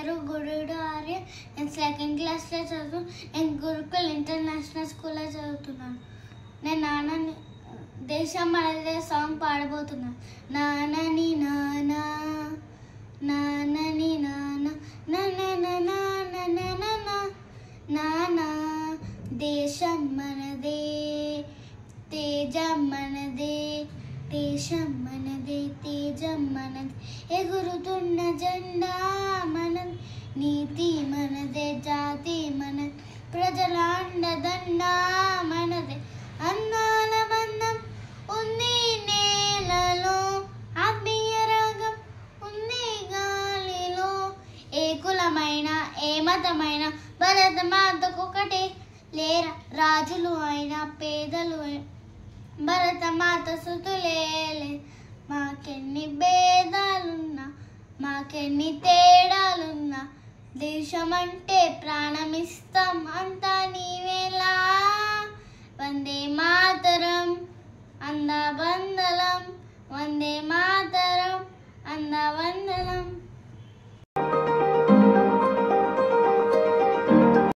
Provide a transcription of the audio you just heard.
పేరు గురుడు ఆర్య. నేను సెకండ్ క్లాస్లో చదువు నేను గురుకుల్ ఇంటర్నేషనల్ స్కూల్లో చదువుతున్నాను. నేను నాన్న దేశం అనేది సాంగ్ పాడబోతున్నాను నాన్నని నానా నాన్నని నానా నానా. దేశం మనదే తేజం మనదే దేశం మనదే తేజం మనదే. ఎగురుతున్న జెండా నీతి మనదే జాతి మన ప్రజల అండదండ మనదే. అన్నాల బంధం ఉంది నేలలో ఆత్మీయ రాగం ఉంది గాలిలో. ఏ కులమైన ఏ మతమైన భరత మాతకు ఒకటే లేరా రాజులు అయినా పేదలు అయినా భరత మాత సుతులేలే. మాకెన్ని భేదాలున్నా మాకెన్ని తేడాలున్నా దేశమంటే ప్రాణమిస్తాం అంతా నీవేలా? వందే మాతరం అందా వందలం. వందే మాతరం అందా వందలం.